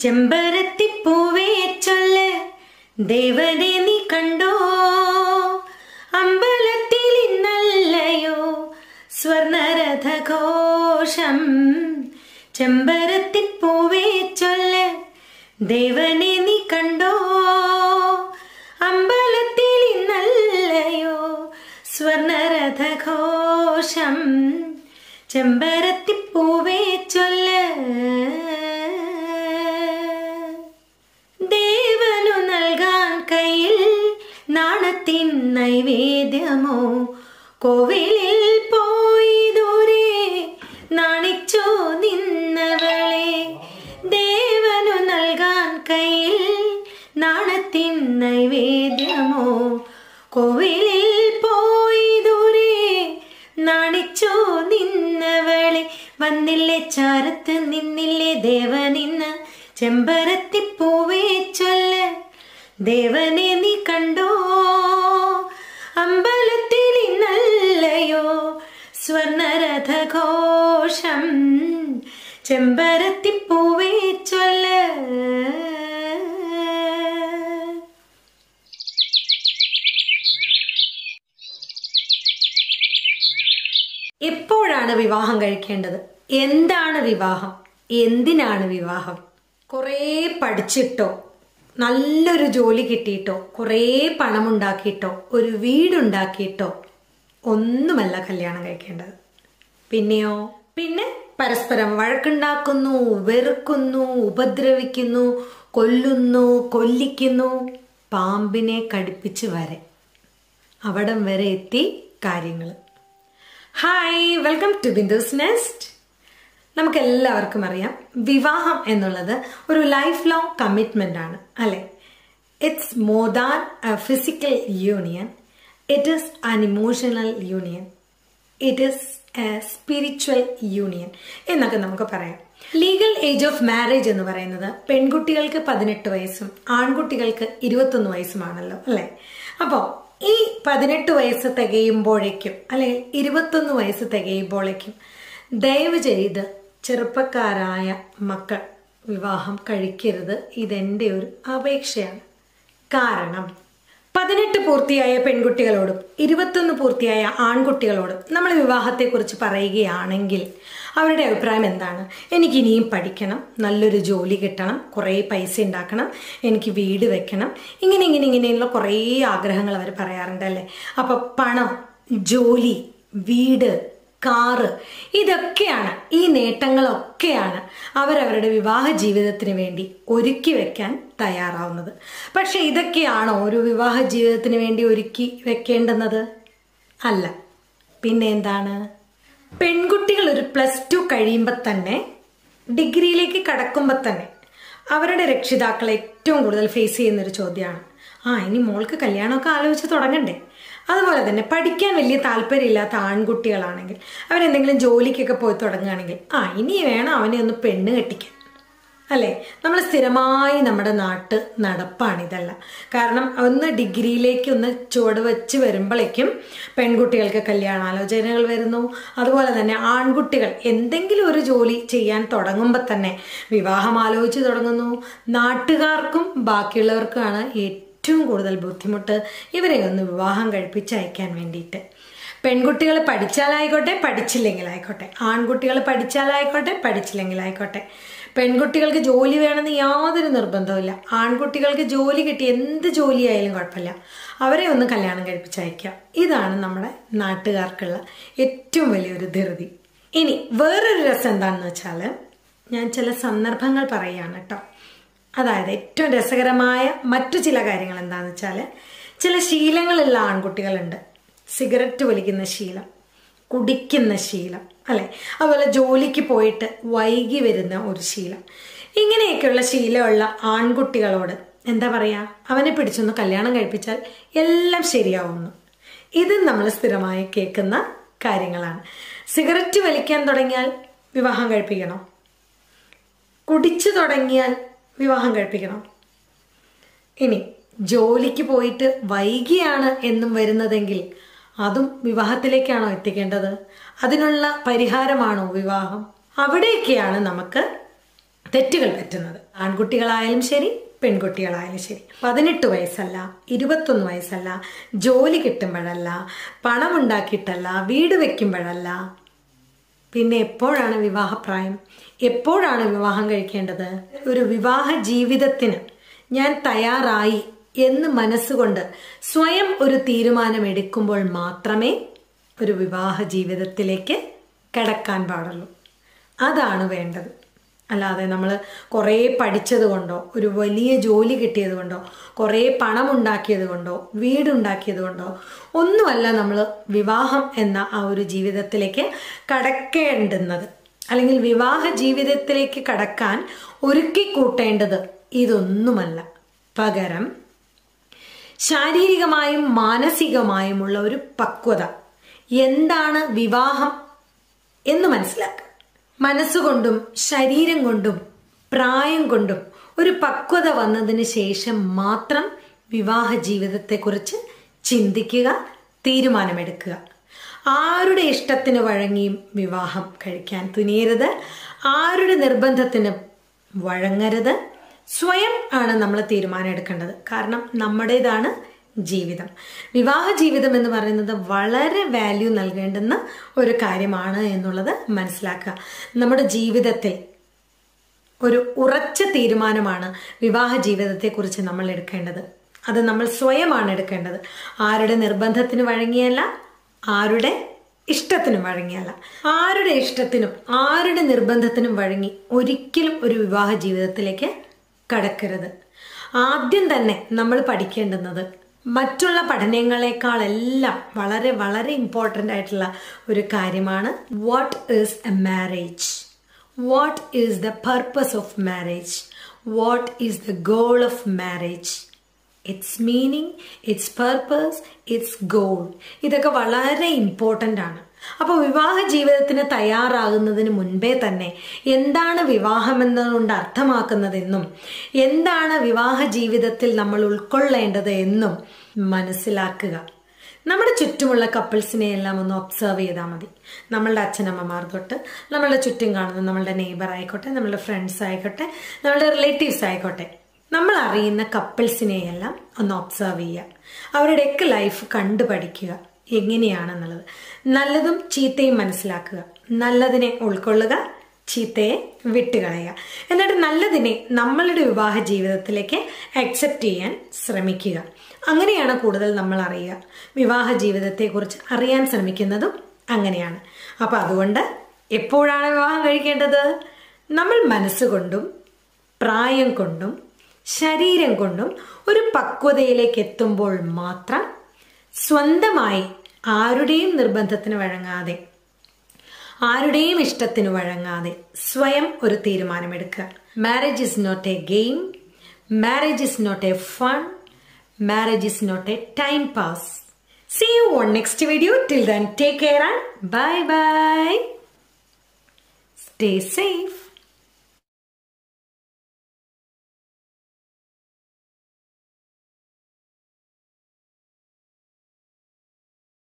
ചെമ്പരത്തിപ്പൂവേ ചൊല്ല് ദേവനെ നീ കണ്ടോ? അമ്പലത്തിൽ ഇന്നല്ലയോ സ്വർണരഥഘോഷം? ചെമ്പരത്തിപ്പൂവേ ചൊല്ല് ദേവനെ നീ കണ്ടോ? അമ്പലത്തിൽ ഇന്നല്ലയോ സ്വർണരഥഘോഷം? ചെമ്പരത്തിപ്പൂവേ കയ്യിൽ നാണത്തിൻ നൈവേദ്യമോ? കോവിലിൽ പോയി ദൂരെ നാണിച്ചോ നിന്നവളെ? ദേവനു നൽകാൻ കയ്യിൽ നാണത്തിൻ നൈവേദ്യമോ? കോവിലിൽ പോയി ദൂരെ നാണിച്ചോ നിന്നവളെ? വന്നില്ലേ ചാരത്ത് നിന്നില്ലേ ദേവനിന്ന്? ചെമ്പരത്തിപ്പൂവേ ദേവനെ നീ കണ്ടോ? അമ്പലത്തിൽ ഇന്നല്ലയോ സ്വർണരഥഘോഷം ചെമ്പരത്തിപ്പൂവേ ചൊല്ല. എപ്പോഴാണ് വിവാഹം കഴിക്കേണ്ടത്? എന്താണ് വിവാഹം? എന്തിനാണ് വിവാഹം? കുറേ പഠിച്ചിട്ടോ? നല്ലൊരു ജോലി കിട്ടിയിട്ടോ കുറേ പണമുണ്ടാക്കിയിട്ടോ ഒരു വീടുണ്ടാക്കിയിട്ടോ ഒന്നുമല്ല കല്യാണം കഴിക്കേണ്ടത്. പിന്നെയോ? പിന്നെ പരസ്പരം വഴക്കുണ്ടാക്കുന്നു വെറുക്കുന്നു ഉപദ്രവിക്കുന്നു കൊല്ലുന്നു കൊല്ലിക്കുന്നു പാമ്പിനെ കടുപ്പിച്ച് വരെ. അവിടം വരെ എത്തി കാര്യങ്ങൾ hi welcome to Bindu's nest നമുക്ക് എല്ലാവർക്കും അറിയാം വിവാഹം എന്നുള്ളത് ഒരു ലൈഫ് ലോങ് കമ്മിറ്റ്മെന്റ് ആണ് അല്ലേ? It's more than a physical union it is an emotional union it is a spiritual union എന്നൊക്കെ നമുക്ക് പറയാം. ലീഗൽ ഏജ് ഓഫ് മാരേജ് എന്ന് പറയുന്നത് പെൺകുട്ടികൾക്ക് പതിനെട്ട് വയസ്സും ആൺകുട്ടികൾക്ക് ഇരുപത്തൊന്ന് വയസ്സുമാണല്ലോ അല്ലേ? അപ്പോൾ ഈ പതിനെട്ട് വയസ്സ് തികയുമ്പോഴേക്കും അല്ലെങ്കിൽ ഇരുപത്തൊന്ന് വയസ്സ് തികയുമ്പോഴേക്കും ദയവ് ചെയ്ത് ചെറുപ്പക്കാരായ മക്കൾ വിവാഹം കഴിക്കരുത് ഇതെന്റെ ഒരു അപേക്ഷയാണ്. കാരണം പതിനെട്ട് പൂർത്തിയായ പെൺകുട്ടികളോടും ഇരുപത്തൊന്ന് പൂർത്തിയായ ആൺകുട്ടികളോടും നമ്മൾ വിവാഹത്തെക്കുറിച്ച് പറയുകയാണെങ്കിൽ അവരുടെ അഭിപ്രായം എന്താണ്? എനിക്ക് ഇനിയും പഠിക്കണം നല്ലൊരു ജോലി കിട്ടണം കുറേ പൈസ ഉണ്ടാക്കണം എനിക്ക് വീട് വെക്കണം ഇങ്ങനെ ഇങ്ങനെ ഇങ്ങനെയുള്ള കുറേ ആഗ്രഹങ്ങൾ അവർ പറയാറുണ്ട് അല്ലേ? അപ്പൊ പണം ജോലി വീട് കാറ്. ഇതൊക്കെയാണ് ഈ നേട്ടങ്ങളൊക്കെയാണ് അവരവരുടെ വിവാഹ ജീവിതത്തിന് വേണ്ടി ഒരുക്കി വെക്കാൻ തയ്യാറാവുന്നത്. പക്ഷെ ഇതൊക്കെയാണോ ഒരു വിവാഹ ജീവിതത്തിന് വേണ്ടി ഒരുക്കി വെക്കേണ്ടുന്നത്? അല്ല. പിന്നെ എന്താണ്? പെൺകുട്ടികൾ ഒരു പ്ലസ് ടു കഴിയുമ്പോൾ തന്നെ ഡിഗ്രിയിലേക്ക് കടക്കുമ്പോൾ തന്നെ അവരുടെ രക്ഷിതാക്കൾ ഏറ്റവും കൂടുതൽ ഫേസ് ചെയ്യുന്ന ഒരു ചോദ്യമാണ്. ആ ഇനി മോൾക്ക് കല്യാണമൊക്കെ ആലോചിച്ച് തുടങ്ങണ്ടേ? അതുപോലെ തന്നെ പഠിക്കാൻ വലിയ താല്പര്യമില്ലാത്ത ആൺകുട്ടികളാണെങ്കിൽ അവരെന്തെങ്കിലും ജോലിക്കൊക്കെ പോയി തുടങ്ങുകയാണെങ്കിൽ ആ ഇനി വേണം അവനെ ഒന്ന് പെണ്ണ് കെട്ടിക്കാൻ. അല്ലേ? നമ്മൾ സ്ഥിരമായി നമ്മുടെ നാട്ട് നടപ്പാണിതല്ല കാരണം ഒന്ന് ഡിഗ്രിയിലേക്ക് ഒന്ന് ചുവട് വെച്ച് വരുമ്പോഴേക്കും പെൺകുട്ടികൾക്ക് കല്യാണാലോചനകൾ വരുന്നു. അതുപോലെ തന്നെ ആൺകുട്ടികൾ എന്തെങ്കിലും ഒരു ജോലി ചെയ്യാൻ തുടങ്ങുമ്പോൾ തന്നെ വിവാഹം ആലോചിച്ച് തുടങ്ങുന്നു. നാട്ടുകാർക്കും ബാക്കിയുള്ളവർക്കുമാണ് ഏറ്റവും കൂടുതൽ ബുദ്ധിമുട്ട് ഇവരെ ഒന്ന് വിവാഹം കഴിപ്പിച്ച് അയക്കാൻ വേണ്ടിയിട്ട്. പെൺകുട്ടികൾ പഠിച്ചാലായിക്കോട്ടെ പഠിച്ചില്ലെങ്കിലായിക്കോട്ടെ. ആൺകുട്ടികൾ പഠിച്ചാലായിക്കോട്ടെ പഠിച്ചില്ലെങ്കിലായിക്കോട്ടെ. പെൺകുട്ടികൾക്ക് ജോലി വേണമെന്ന് യാതൊരു നിർബന്ധവുമില്ല. ആൺകുട്ടികൾക്ക് ജോലി കിട്ടി എന്ത് ജോലിയായാലും കുഴപ്പമില്ല. അവരെ ഒന്ന് കല്യാണം കഴിപ്പിച്ചയക്കാം. ഇതാണ് നമ്മുടെ നാട്ടുകാർക്കുള്ള ഏറ്റവും വലിയൊരു ധൃതി. ഇനി വേറൊരു രസം എന്താണെന്ന് വെച്ചാൽ ഞാൻ ചില സന്ദർഭങ്ങൾ പറയുകയാണ് കേട്ടോ. അതായത് ഏറ്റവും രസകരമായ മറ്റു ചില കാര്യങ്ങൾ എന്താണെന്ന് വെച്ചാൽ ചില ശീലങ്ങളുള്ള ആൺകുട്ടികളുണ്ട്. സിഗരറ്റ് വലിക്കുന്ന ശീലം കുടിക്കുന്ന ശീലം അല്ലെ? അതുപോലെ ജോലിക്ക് പോയിട്ട് വൈകി വരുന്ന ഒരു ശീലം. ഇങ്ങനെയൊക്കെയുള്ള ശീലമുള്ള ആൺകുട്ടികളോട് എന്താ പറയുക അവനെ പിടിച്ചൊന്ന് കല്യാണം കഴിപ്പിച്ചാൽ എല്ലാം ശരിയാവുന്നു. ഇത് നമ്മൾ സ്ഥിരമായി കേൾക്കുന്ന കാര്യങ്ങളാണ്. സിഗരറ്റ് വലിക്കാൻ തുടങ്ങിയാൽ വിവാഹം കഴിപ്പിക്കണോ? കുടിച്ചു തുടങ്ങിയാൽ വിവാഹം കഴിപ്പിക്കണം. ഇനി ജോലിക്ക് പോയിട്ട് വൈകിയാണ് എന്നും വരുന്നതെങ്കിൽ അതും വിവാഹത്തിലേക്കാണോ എത്തിക്കേണ്ടത്? അതിനുള്ള പരിഹാരമാണോ വിവാഹം? അവിടെയൊക്കെയാണ് നമുക്ക് തെറ്റുകൾ പറ്റുന്നത്. ആൺകുട്ടികളായാലും ശരി പെൺകുട്ടികളായാലും ശരി. പതിനെട്ട് വയസ്സല്ല ഇരുപത്തൊന്ന് വയസ്സല്ല ജോലി കിട്ടുമ്പോഴല്ല പണം ഉണ്ടാക്കിയിട്ടല്ല വീട് വെക്കുമ്പോഴല്ല പിന്നെ എപ്പോഴാണ് വിവാഹപ്രായം? എപ്പോഴാണ് വിവാഹം കഴിക്കേണ്ടത്? ഒരു വിവാഹ ജീവിതത്തിന് ഞാൻ തയ്യാറായി എന്ന് മനസ്സുകൊണ്ട് സ്വയം ഒരു തീരുമാനം എടുക്കുമ്പോൾ മാത്രമേ ഒരു വിവാഹ ജീവിതത്തിലേക്ക് കടക്കാൻ പാടുള്ളൂ. അതാണ് വേണ്ടത്. അല്ലാതെ നമ്മൾ കുറേ പഠിച്ചത് കൊണ്ടോ ഒരു വലിയ ജോലി കിട്ടിയത് കൊണ്ടോ കുറേ പണം ഉണ്ടാക്കിയത് കൊണ്ടോ വീടുണ്ടാക്കിയത് കൊണ്ടോ ഒന്നുമല്ല നമ്മൾ വിവാഹം എന്ന ആ ഒരു ജീവിതത്തിലേക്ക് കടക്കേണ്ടുന്നത്. അല്ലെങ്കിൽ വിവാഹ ജീവിതത്തിലേക്ക് കടക്കാൻ ഒരുക്കി കൂട്ടേണ്ടത് ഇതൊന്നുമല്ല. പകരം ശാരീരികമായും മാനസികമായുമുള്ള ഒരു പക്വത. എന്താണ് വിവാഹം എന്ന് മനസ്സിലാക്കുക. മനസ്സുകൊണ്ടും ശരീരം കൊണ്ടും പ്രായം കൊണ്ടും ഒരു പക്വത വന്നതിന് ശേഷം മാത്രം വിവാഹ ജീവിതത്തെക്കുറിച്ച് ചിന്തിക്കുക തീരുമാനമെടുക്കുക. ആരുടെ ഇഷ്ടത്തിന് വഴങ്ങിയും വിവാഹം കഴിക്കാൻ തുനിയരുത്. ആരുടെ നിർബന്ധത്തിന് വഴങ്ങരുത്. സ്വയം ആണ് നമ്മൾ തീരുമാനം എടുക്കേണ്ടത് കാരണം നമ്മുടേതാണ് ജീവിതം. വിവാഹ ജീവിതം എന്ന് പറയുന്നത് വളരെ വാല്യൂ നൽകേണ്ടുന്ന ഒരു കാര്യമാണ് എന്നുള്ളത് മനസ്സിലാക്കുക. നമ്മുടെ ജീവിതത്തെ ഒരു ഉറച്ച തീരുമാനമാണ് വിവാഹ ജീവിതത്തെ കുറിച്ച് നമ്മൾ എടുക്കേണ്ടത്. അത് നമ്മൾ സ്വയമാണ് എടുക്കേണ്ടത്. ആരുടെ നിർബന്ധത്തിന് വഴങ്ങിയല്ല ആരുടെ ഇഷ്ടത്തിനും വഴങ്ങിയല്ല. ആരുടെ ഇഷ്ടത്തിനും ആരുടെ നിർബന്ധത്തിനും വഴങ്ങി ഒരിക്കലും ഒരു വിവാഹ ജീവിതത്തിലേക്ക് കടക്കരുത്. ആദ്യം തന്നെ നമ്മൾ പഠിക്കേണ്ടുന്നത് മറ്റുള്ള പഠനങ്ങളെക്കാളെല്ലാം വളരെ വളരെ ഇമ്പോർട്ടന്റ് ആയിട്ടുള്ള ഒരു കാര്യമാണ് what is a marriage what is the purpose of marriage what is the goal of marriage its meaning its purpose its goal ഇതൊക്കെ വളരെ ഇമ്പോർട്ടന്റ് ആണ്. അപ്പോൾ വിവാഹ ജീവിതത്തിന് തയ്യാറാകുന്നതിന് മുൻപേ തന്നെ എന്താണ് വിവാഹം എന്നതുകൊണ്ട് അർത്ഥമാക്കുന്നതെന്നും എന്താണ് വിവാഹ ജീവിതത്തിൽ നമ്മൾ ഉൾക്കൊള്ളേണ്ടത് എന്നും മനസ്സിലാക്കുക. നമ്മുടെ ചുറ്റുമുള്ള കപ്പിൾസിനെ എല്ലാം ഒന്ന് ഒബ്സർവ് ചെയ്താൽ മതി. നമ്മളുടെ അച്ഛനമ്മമാർ തൊട്ട് നമ്മളുടെ ചുറ്റും കാണുന്ന നമ്മളുടെ നെയ്ബർ ആയിക്കോട്ടെ നമ്മളുടെ ഫ്രണ്ട്സ് ആയിക്കോട്ടെ നമ്മളുടെ റിലേറ്റീവ്സ് ആയിക്കോട്ടെ നമ്മൾ അറിയുന്ന കപ്പിൾസിനെയെല്ലാം ഒന്ന് ഒബ്സർവ് ചെയ്യുക. അവരുടെയൊക്കെ ലൈഫ് കണ്ടു പഠിക്കുക എങ്ങനെയാണെന്നുള്ളത്. നല്ലതും ചീത്തയും മനസ്സിലാക്കുക. നല്ലതിനെ ഉൾക്കൊള്ളുക ചീത്തയെ വിട്ടുകളയുക. എന്നിട്ട് നല്ലതിനെ നമ്മളുടെ വിവാഹ ജീവിതത്തിലേക്ക് അക്സെപ്റ്റ് ചെയ്യാൻ ശ്രമിക്കുക. അങ്ങനെയാണ് കൂടുതൽ നമ്മൾ അറിയുക. വിവാഹ ജീവിതത്തെക്കുറിച്ച് അറിയാൻ ശ്രമിക്കുന്നതും അങ്ങനെയാണ്. അപ്പം അതുകൊണ്ട് എപ്പോഴാണ് വിവാഹം കഴിക്കേണ്ടത്? നമ്മൾ മനസ്സുകൊണ്ടും പ്രായം കൊണ്ടും ശരീരം കൊണ്ടും ഒരു പക്വതയിലേക്ക് എത്തുമ്പോൾ മാത്രം സ്വന്തമായി ആരുടെയും നിർബന്ധത്തിന് വഴങ്ങാതെ ആരുടെയും ഇഷ്ടത്തിന് വഴങ്ങാതെ സ്വയം ഒരു തീരുമാനമെടുക്കുക. Marriage is not a game marriage is not a fun marriage is not a time pass see you on next video till then take care and bye bye stay safe